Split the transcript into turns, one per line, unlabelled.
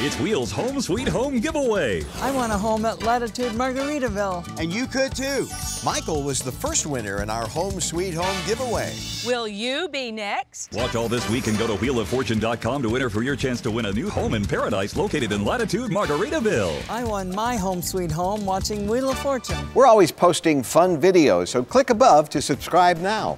It's Wheels Home Sweet Home Giveaway.
I want a home at Latitude Margaritaville.
And you could too. Michael was the first winner in our Home Sweet Home giveaway.
Will you be next?
Watch all this week and go to wheeloffortune.com to enter for your chance to win a new home in paradise located in Latitude Margaritaville.
I won my home sweet home watching Wheel of Fortune.
We're always posting fun videos, so click above to subscribe now.